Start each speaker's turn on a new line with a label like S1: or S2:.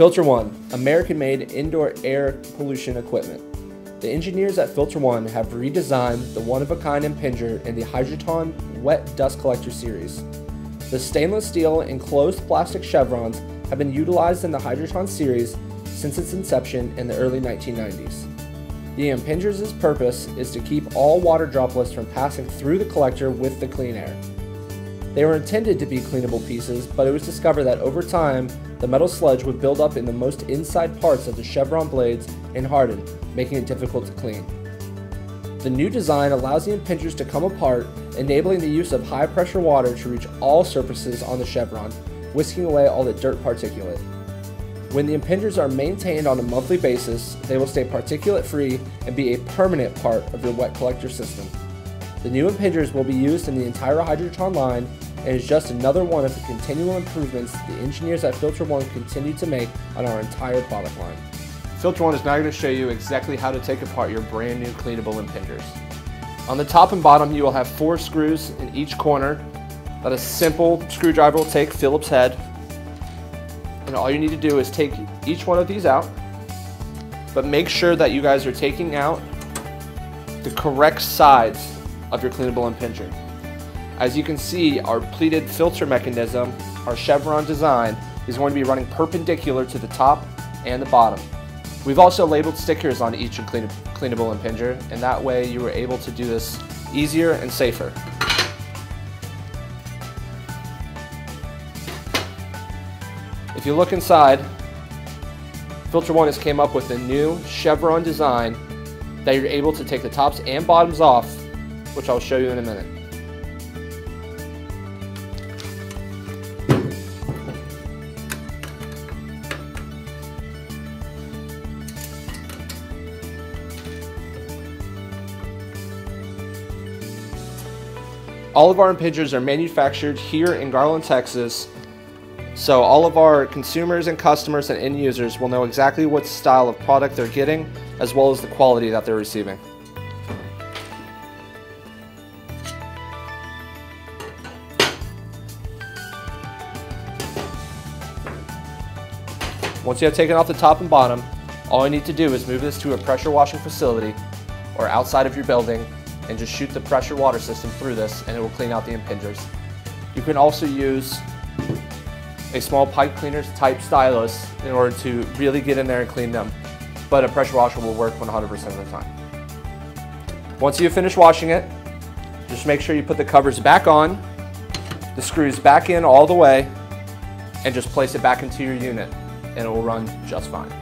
S1: Filter One, American made indoor air pollution equipment. The engineers at Filter One have redesigned the one of a kind impinger in the Hydrotron Wet Dust Collector series. The stainless steel enclosed plastic chevrons have been utilized in the Hydrotron series since its inception in the early 1990s. The impinger's purpose is to keep all water droplets from passing through the collector with the clean air. They were intended to be cleanable pieces, but it was discovered that over time, the metal sludge would build up in the most inside parts of the chevron blades and harden, making it difficult to clean. The new design allows the impingers to come apart, enabling the use of high pressure water to reach all surfaces on the chevron, whisking away all the dirt particulate. When the impingers are maintained on a monthly basis, they will stay particulate free and be a permanent part of your wet collector system. The new impingers will be used in the entire Hydrotron line and is just another one of the continual improvements the engineers at Filter One continue to make on our entire product line.
S2: Filter One is now going to show you exactly how to take apart your brand new cleanable impingers. On the top and bottom you will have four screws in each corner that a simple screwdriver will take Phillips head and all you need to do is take each one of these out but make sure that you guys are taking out the correct sides of your cleanable impinger. As you can see, our pleated filter mechanism, our chevron design, is going to be running perpendicular to the top and the bottom. We've also labeled stickers on each cleanable impinger, and that way you were able to do this easier and safer. If you look inside, Filter One has came up with a new chevron design that you're able to take the tops and bottoms off, which I'll show you in a minute. All of our impingers are manufactured here in Garland, Texas. So all of our consumers and customers and end users will know exactly what style of product they're getting, as well as the quality that they're receiving. Once you have taken off the top and bottom, all you need to do is move this to a pressure washing facility or outside of your building and just shoot the pressure water system through this and it will clean out the impingers. You can also use a small pipe cleaner type stylus in order to really get in there and clean them, but a pressure washer will work 100% of the time. Once you finish washing it, just make sure you put the covers back on, the screws back in all the way, and just place it back into your unit and it will run just fine.